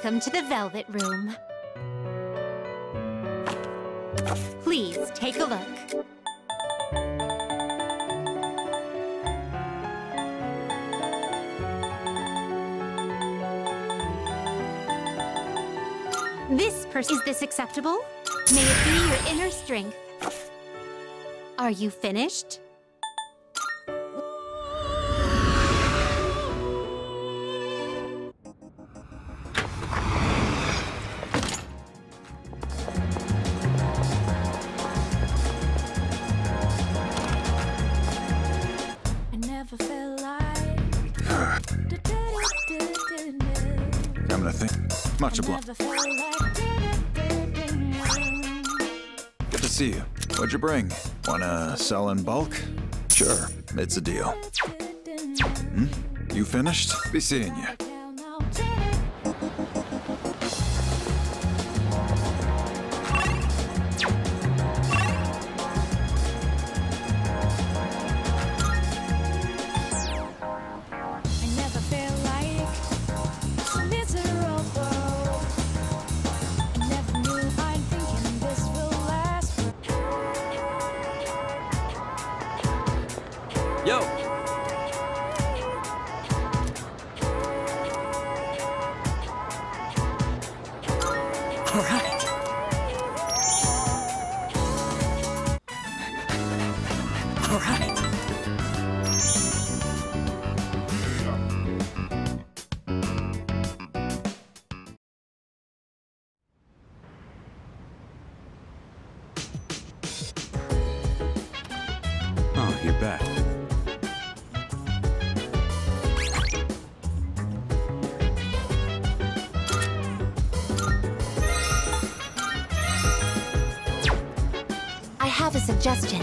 Welcome to the Velvet Room. Please take a look. This person is this acceptable? May it be your inner strength. Are you finished? What'd you bring? Wanna sell in bulk? Sure, it's a deal. Hmm? You finished? Be seeing you. Suggestion.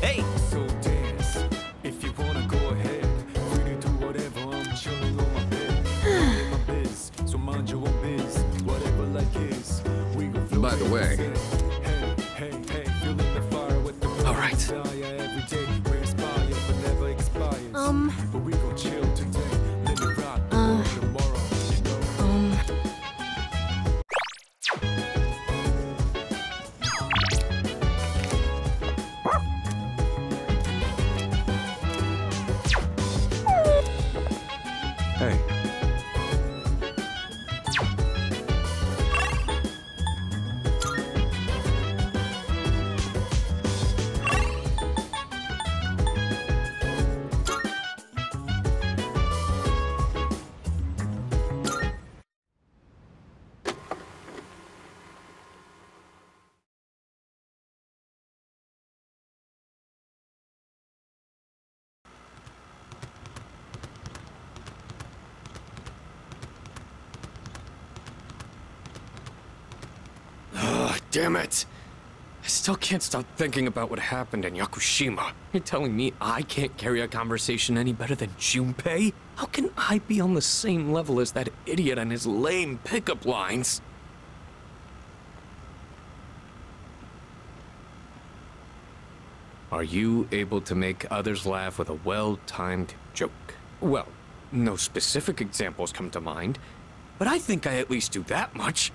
Hey! So dance if you wanna go ahead. Free to do whatever. I'm chilling on my bed. My biz, so mind your own biz. Whatever like is, we gon' By the way- hey, hey, hey, feeling the fire with the All right. Damn it. I still can't stop thinking about what happened in Yakushima. You're telling me I can't carry a conversation any better than Junpei? How can I be on the same level as that idiot and his lame pickup lines? Are you able to make others laugh with a well-timed joke? Well, no specific examples come to mind, but I think I at least do that much.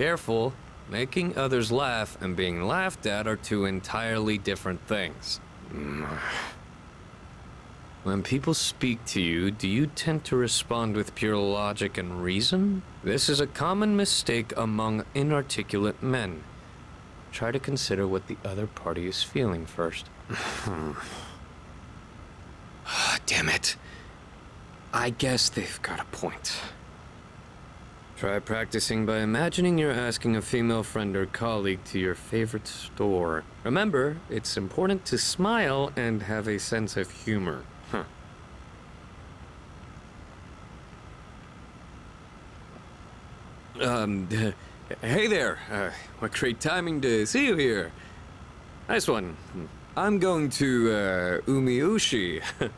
Careful. Making others laugh and being laughed at are two entirely different things. Mm. When people speak to you, do you tend to respond with pure logic and reason? This is a common mistake among inarticulate men. Try to consider what the other party is feeling first. Ah, Damn it. I guess they've got a point. Try practicing by imagining you're asking a female friend or colleague to your favorite store. Remember, it's important to smile and have a sense of humor. Huh. Um, hey there. Uh, what great timing to see you here. Nice one. I'm going to uh, Umiushi.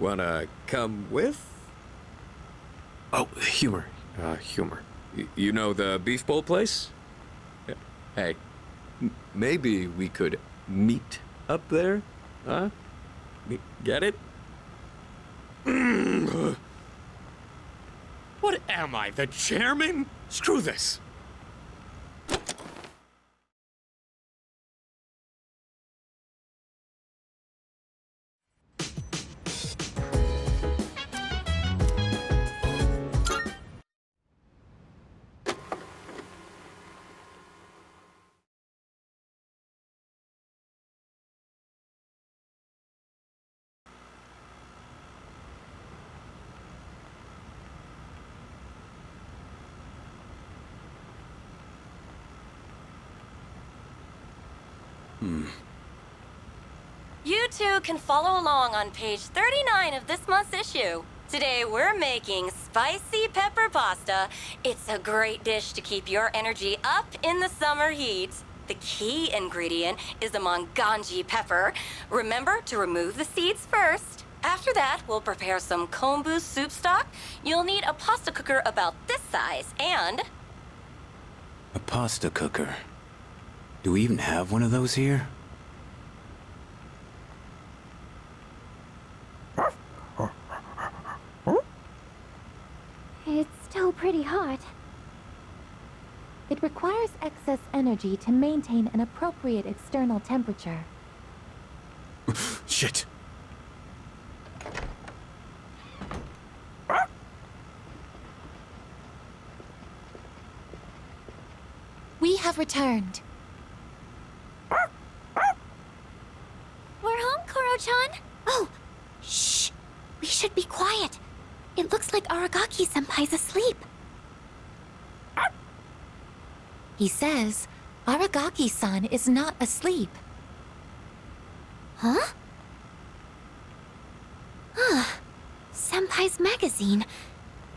Wanna come with? Oh, humor. Uh, humor. You know the beef bowl place? Hey, maybe we could meet up there? Huh? Get it? what am I, the chairman? Screw this. You two can follow along on page 39 of this month's issue. Today we're making spicy pepper pasta. It's a great dish to keep your energy up in the summer heat. The key ingredient is the manganji pepper. Remember to remove the seeds first. After that, we'll prepare some kombu soup stock. You'll need a pasta cooker about this size and A pasta cooker. Do we even have one of those here? It's still pretty hot. It requires excess energy to maintain an appropriate external temperature. Shit. We have returned. We're Koro-chan. Oh, shh. We should be quiet. It looks like Aragaki-senpai's asleep. He says Aragaki-san is not asleep. Huh? Ah, Senpai's magazine.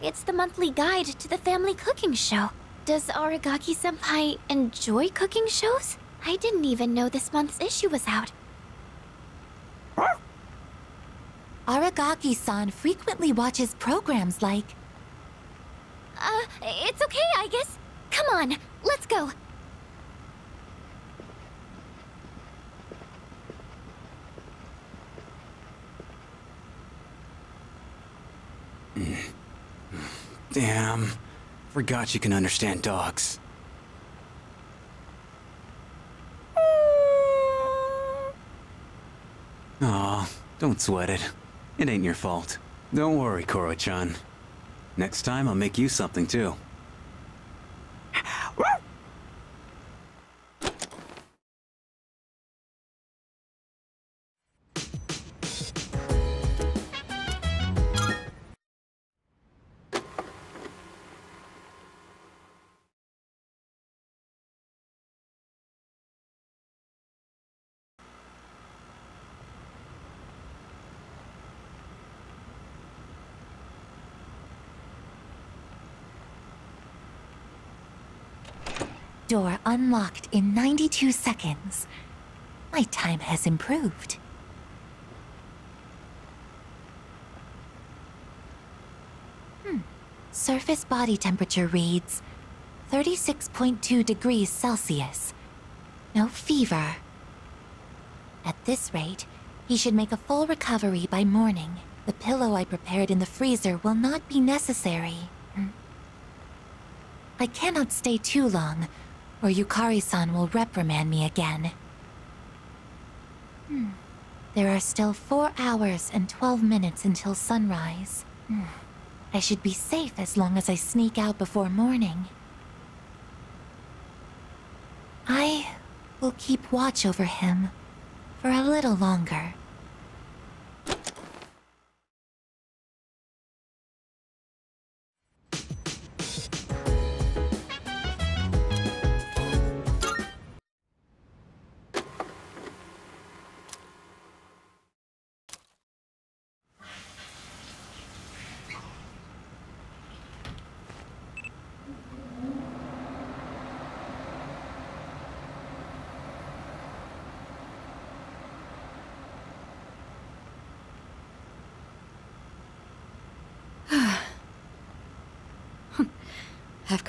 It's the monthly guide to the family cooking show. Does Aragaki senpai enjoy cooking shows? I didn't even know this month's issue was out. Aragaki-san frequently watches programs like Uh, it's okay, I guess. Come on, let's go. Damn. Forgot you can understand dogs. Aw, don't sweat it. It ain't your fault. Don't worry, Koro-chan. Next time I'll make you something too. Unlocked in 92 seconds. My time has improved. Hmm. Surface body temperature reads 36.2 degrees Celsius. No fever. At this rate, he should make a full recovery by morning. The pillow I prepared in the freezer will not be necessary. Hmm. I cannot stay too long, or Yukari-san will reprimand me again. Hmm. There are still four hours and 12 minutes until sunrise. Hmm. I should be safe as long as I sneak out before morning. I will keep watch over him for a little longer.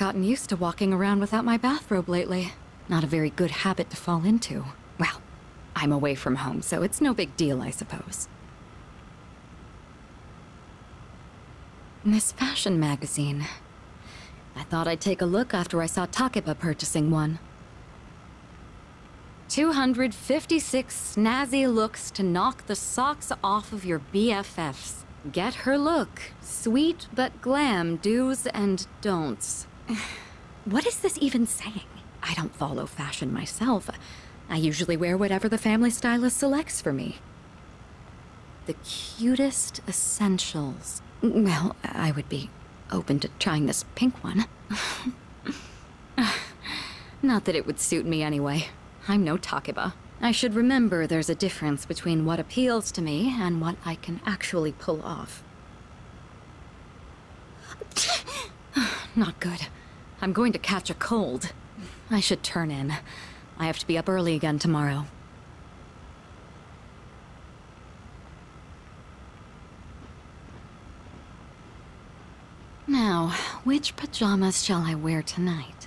Gotten used to walking around without my bathrobe lately. Not a very good habit to fall into. Well, I'm away from home, so it's no big deal, I suppose. This fashion magazine. I thought I'd take a look after I saw Takeba purchasing one. 256 snazzy looks to knock the socks off of your BFFs. Get her look. Sweet but glam do's and don'ts. What is this even saying? I don't follow fashion myself. I usually wear whatever the family stylist selects for me. The cutest essentials. Well, I would be open to trying this pink one. Not that it would suit me anyway. I'm no Takeba. I should remember there's a difference between what appeals to me and what I can actually pull off. Not good. I'm going to catch a cold. I should turn in. I have to be up early again tomorrow. Now, which pajamas shall I wear tonight?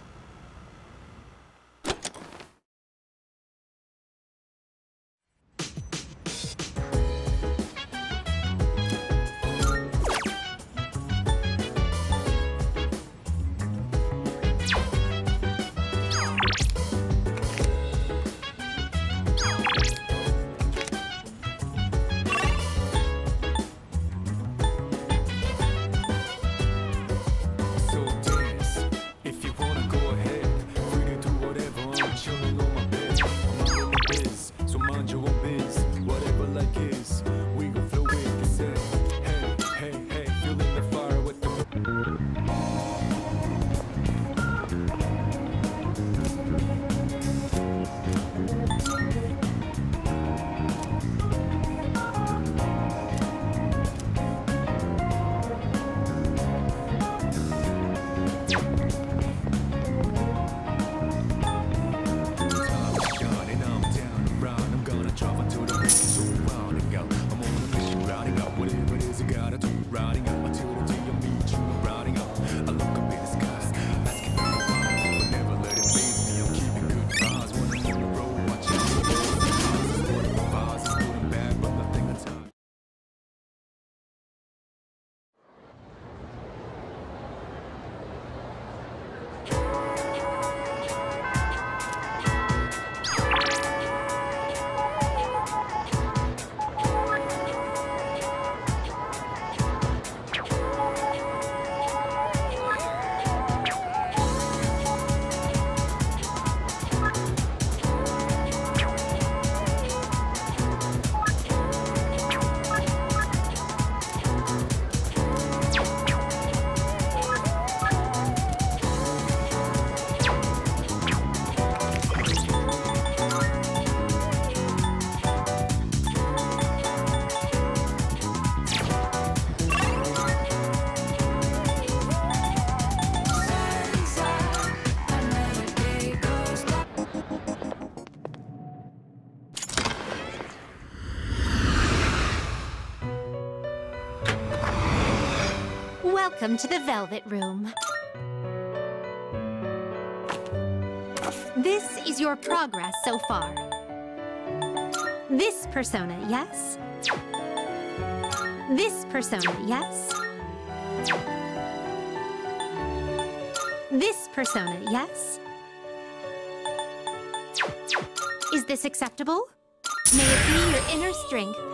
Welcome to the Velvet Room. This is your progress so far. This persona, yes? This persona, yes? This persona, yes? Is this acceptable? May it be your inner strength.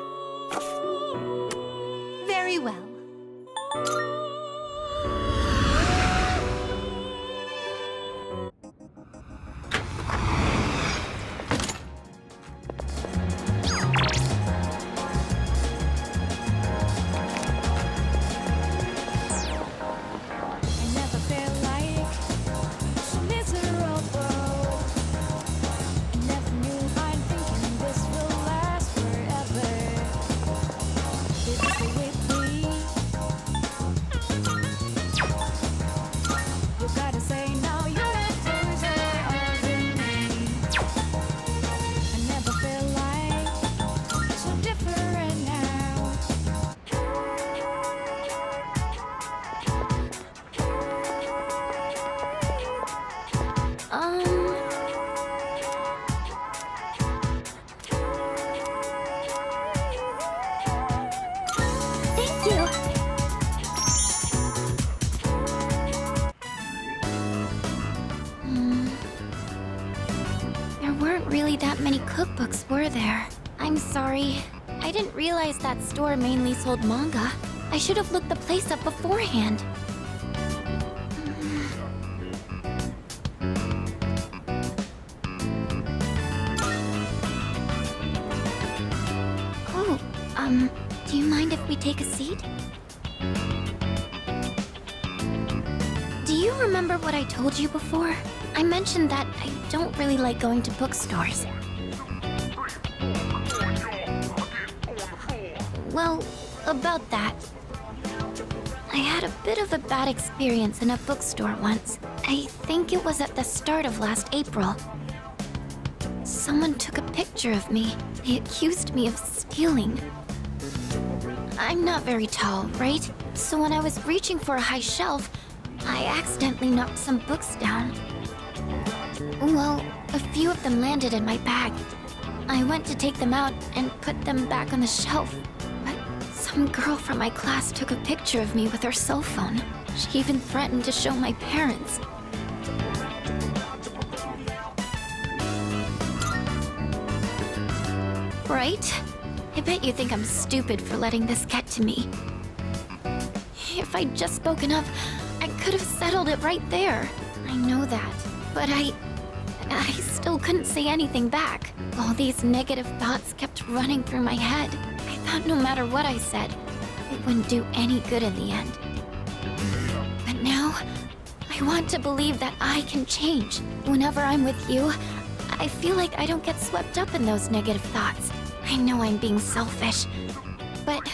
Store mainly sold manga. I should have looked the place up beforehand. Oh, um, do you mind if we take a seat? Do you remember what I told you before? I mentioned that I don't really like going to bookstores. Well, about that. I had a bit of a bad experience in a bookstore once. I think it was at the start of last April. Someone took a picture of me. They accused me of stealing. I'm not very tall, right? So when I was reaching for a high shelf, I accidentally knocked some books down. Well, a few of them landed in my bag. I went to take them out and put them back on the shelf. Some girl from my class took a picture of me with her cell phone. She even threatened to show my parents. Right? I bet you think I'm stupid for letting this get to me. If I'd just spoken up, I could have settled it right there. I know that. But I. I still couldn't say anything back. All these negative thoughts kept running through my head. Thought no matter what I said, it wouldn't do any good in the end. But now, I want to believe that I can change. Whenever I'm with you, I feel like I don't get swept up in those negative thoughts. I know I'm being selfish, but.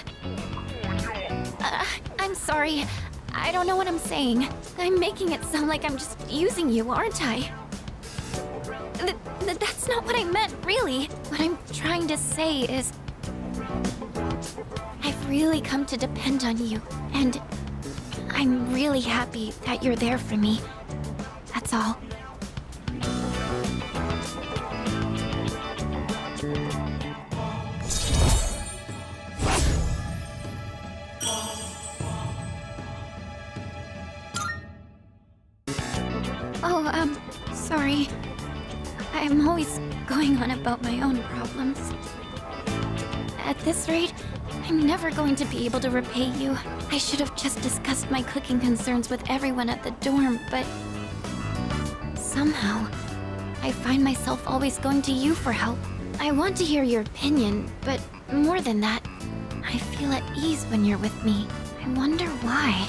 Uh, I'm sorry. I don't know what I'm saying. I'm making it sound like I'm just using you, aren't I? Th- th- that's not what I meant, really. What I'm trying to say is. I've really come to depend on you, and I'm really happy that you're there for me. That's all. Oh, um, sorry. I'm always going on about my own problems. At this rate, I'm never going to be able to repay you. I should have just discussed my cooking concerns with everyone at the dorm, but somehow, I find myself always going to you for help. I want to hear your opinion, but more than that, I feel at ease when you're with me. I wonder why.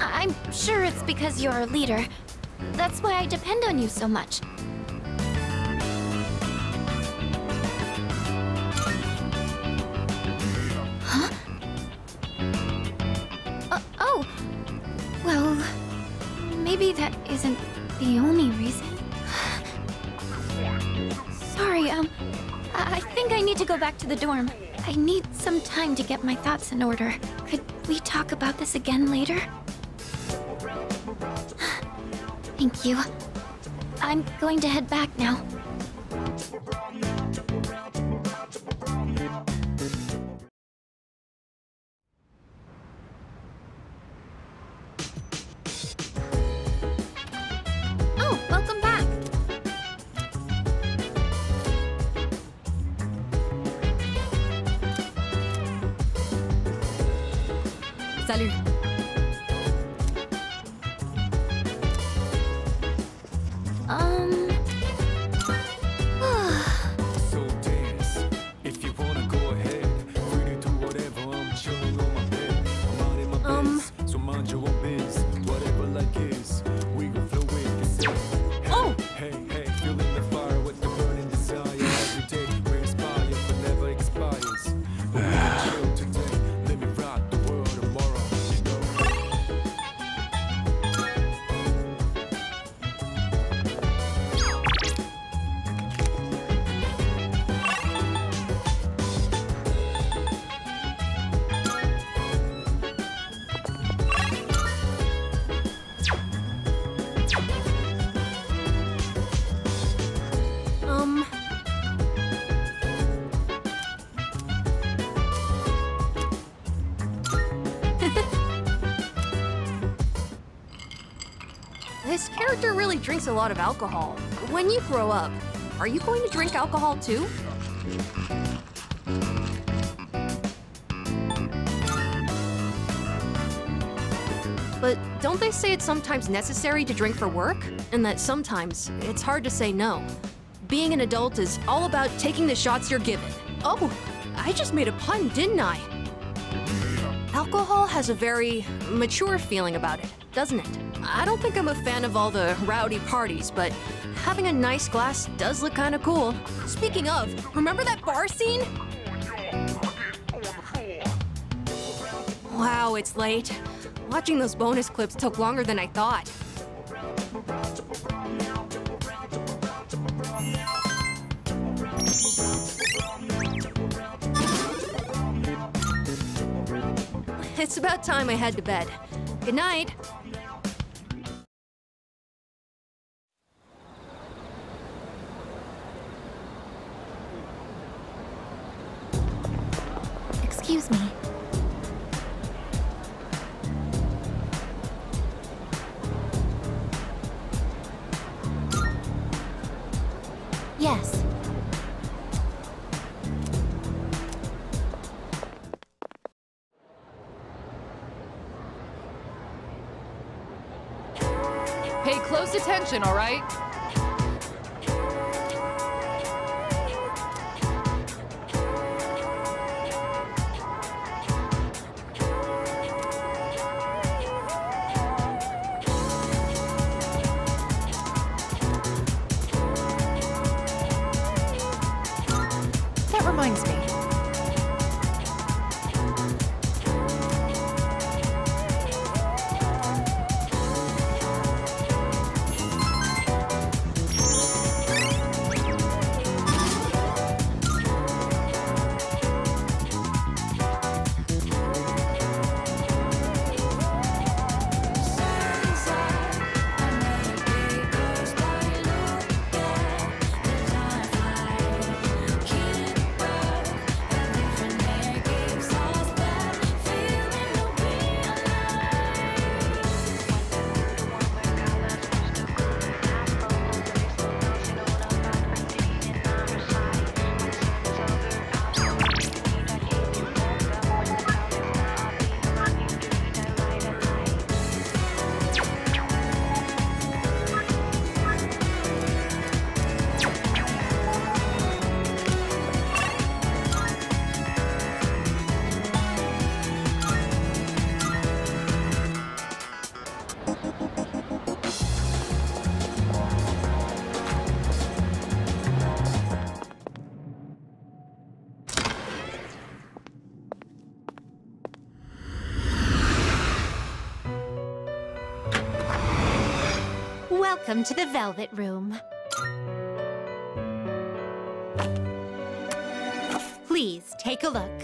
I- I'm sure it's because you're a leader. That's why I depend on you so much. That isn't the only reason. Sorry, um, I I think I need to go back to the dorm. I need some time to get my thoughts in order. Could we talk? talk about this again later? Thank you. I'm going to head back now. Really drinks a lot of alcohol. When you grow up, are you going to drink alcohol too? But don't they say it's sometimes necessary to drink for work? And that sometimes it's hard to say no. Being an adult is all about taking the shots you're given. Oh, I just made a pun, didn't I? Alcohol has a very mature feeling about it, doesn't it? I don't think I'm a fan of all the rowdy parties, but having a nice glass does look kind of cool. Speaking of, remember that bar scene? Wow, it's late. Watching those bonus clips took longer than I thought. It's about time I head to bed. Good night. Attention, all right? Welcome to the Velvet Room. Please take a look.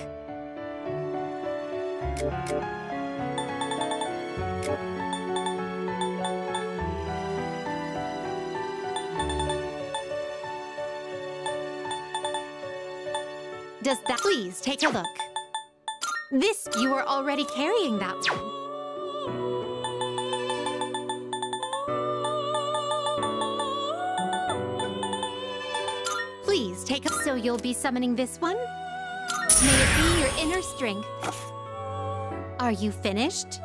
Does that please take a look? This you are already carrying that one. You'll be summoning this one? May it be your inner strength. Are you finished?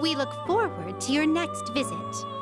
We look forward to your next visit.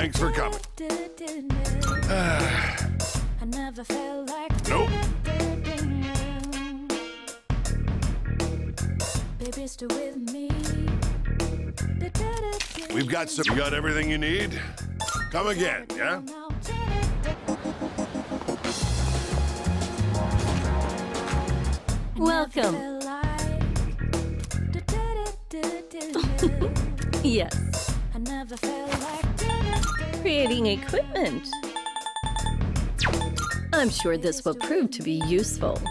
Thanks for coming. I never felt like Nope. Baby, stay with me. We've got some. You got everything you need? Come again, yeah? Welcome. yes. Creating equipment. I'm sure this will prove to be useful.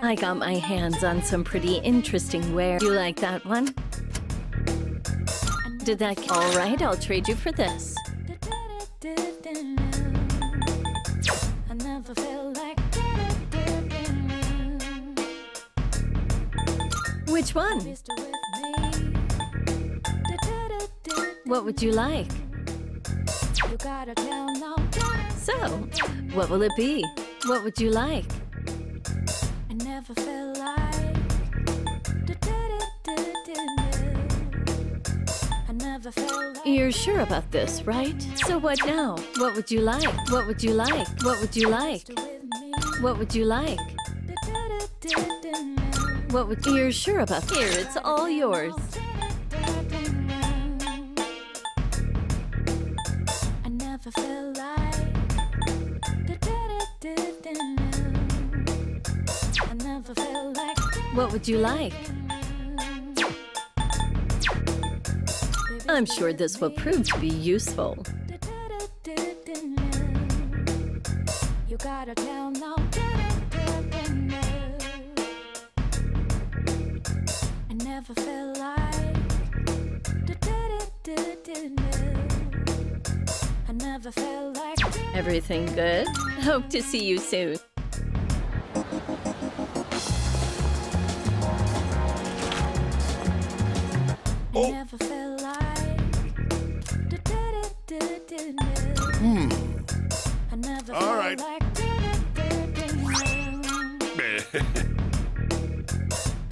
I got my hands on some pretty interesting wear. You like that one? Did that? All right, I'll trade you for this. Which one? What would you like? You gotta tell now. So, what will it be? What would you like? I never felt like I never felt like You're sure about this, right? So what now? What would you like? What would you like? What would you like? What would you like? What would you're sure about? Here, it's all yours. Would you like? I'm sure this will prove to be useful. You gotta tell now. I never felt like I never felt like Everything good? Hope to see you soon.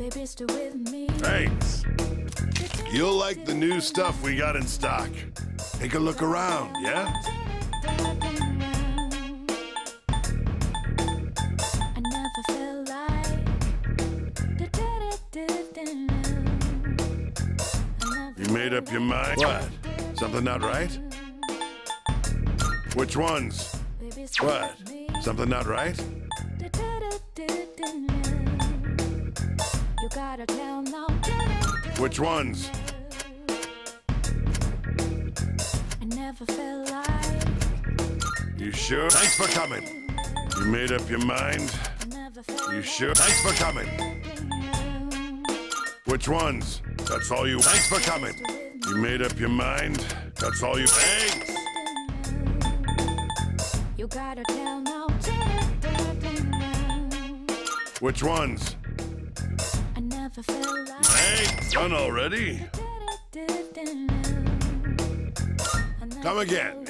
Baby, stay with me. Thanks. You'll like the new stuff we got in stock. Take a look around, yeah? I never felt like You made up your mind? What? Something not right? Which ones? What? Something not right? Which ones? I never felt like You sure? Thanks for coming. You made up your mind? You sure? Thanks for coming. Which ones? That's all you. Thanks for coming. You made up your mind? That's all you. Thanks. you gotta tell now. Which ones? I never felt like Thanks. Done already? Come again.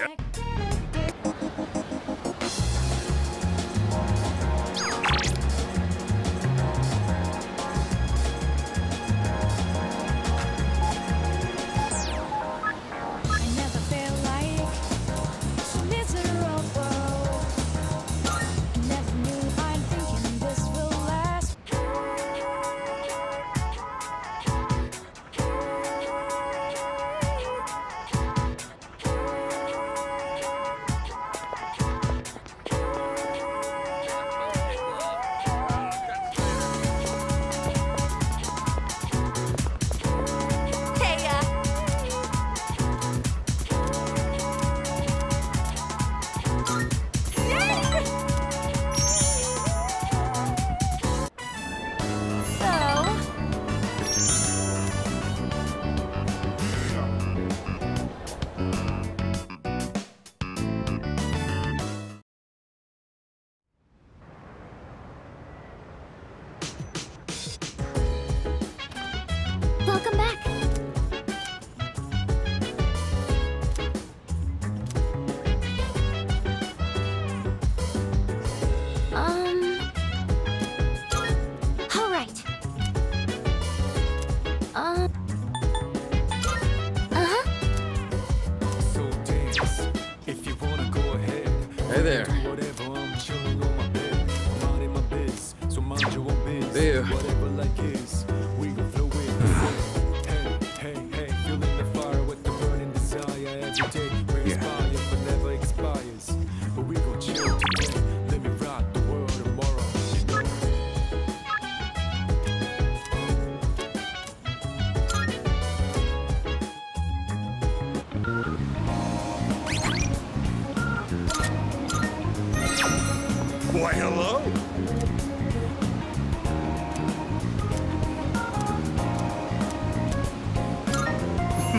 Why, hello?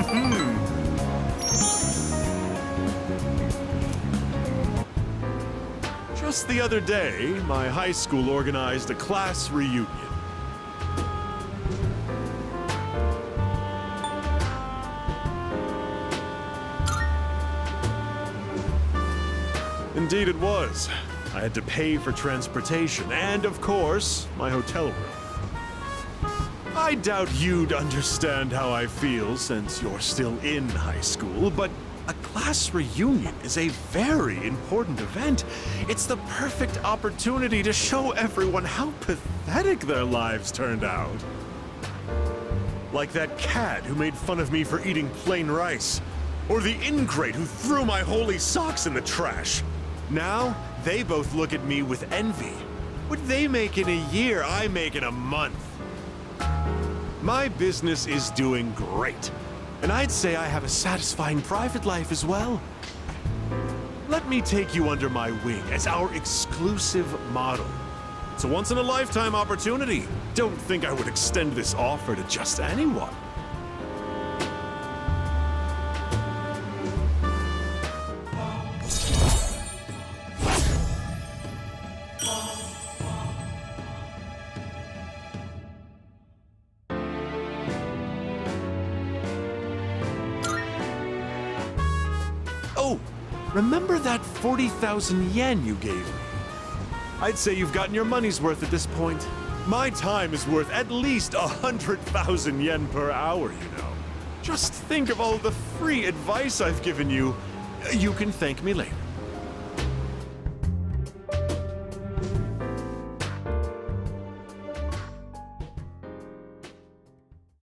Hmm. Just the other day, my high school organized a class reunion. Indeed, it was. I had to pay for transportation and, of course, my hotel room. I doubt you'd understand how I feel since you're still in high school, but a class reunion is a very important event. It's the perfect opportunity to show everyone how pathetic their lives turned out. Like that cat who made fun of me for eating plain rice. Or the ingrate who threw my holey socks in the trash. Now, they both look at me with envy. What they make in a year, I make in a month. My business is doing great. And I'd say I have a satisfying private life as well. Let me take you under my wing as our exclusive model. It's a once in a lifetime opportunity. Don't think I would extend this offer to just anyone. 40,000 yen you gave me? I'd say you've gotten your money's worth at this point. My time is worth at least 100,000 yen per hour, you know. Just think of all the free advice I've given you. You can thank me later.